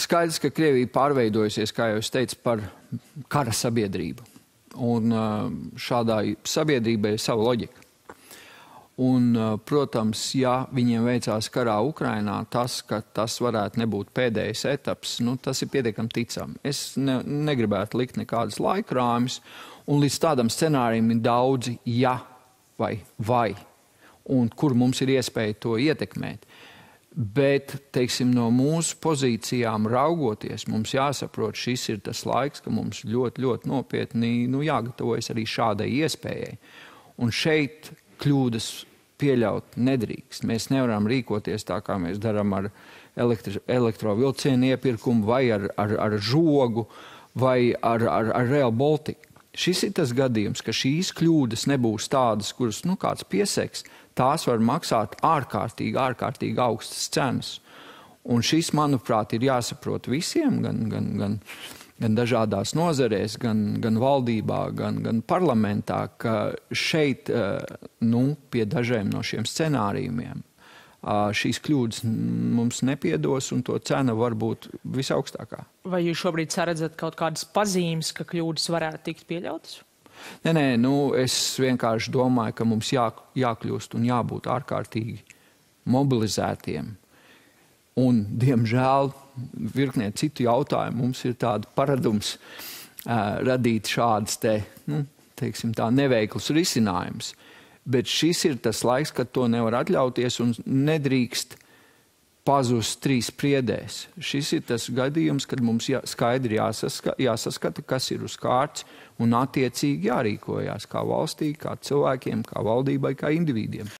skaidrs, ka Krievija pārveidojusies, kā jau es teicu, par kara sabiedrību. Un šādai sabiedrībai ir sava loģika. Un, protams, ja viņiem veicās karā Ukrainā, tas, ka tas varētu nebūt pēdējais etaps, nu, tas ir pietiekami ticami. Es ne, negribētu likt nekādas laikrājumus, un līdz tādam scenārijam ir daudzi ja vai vai, un kur mums ir iespēja to ietekmēt. Bet, teiksim, no mūsu pozīcijām raugoties, mums jāsaprot, šis ir tas laiks, ka mums ļoti, ļoti nopietni nu, jāgatavojas arī šādai iespējai. Un šeit kļūdas pieļaut nedrīkst. Mēs nevaram rīkoties tā, kā mēs darām ar elektri, elektrovilcienu iepirkumu vai ar, ar, ar žogu vai ar, ar, ar Real Baltica. Šis ir tas gadījums, ka šīs kļūdas nebūs tādas, kuras nu, kāds pieseks, tās var maksāt ārkārtīgi, ārkārtīgi augstas cenas. Un šis, manuprāt, ir jāsaprot visiem, gan, gan, gan gan dažādās nozarēs, gan, gan valdībā, gan, gan parlamentā, ka šeit eh, nu, pie dažiem no šiem scenārijumiem šīs kļūdas mums nepiedos, un to cena var būt visaugstākā. Vai jūs šobrīd saredzat kaut kādas pazīmes, ka kļūdas varētu tikt pieļautas? Nē, nē, nu, es vienkārši domāju, ka mums jā, jākļūst un jābūt ārkārtīgi mobilizētiem. Un, diemžēl, virknē citu jautājumu mums ir tāds paradums uh, radīt šādas te, nu, teiksim, tā neveikls risinājums. Bet šis ir tas laiks, kad to nevar atļauties un nedrīkst pazust trīs priedēs. Šis ir tas gadījums, kad mums jā, skaidri jāsaska, jāsaskata, kas ir uz kārts un attiecīgi jārīkojās kā valstī, kā cilvēkiem, kā valdībai, kā individiem.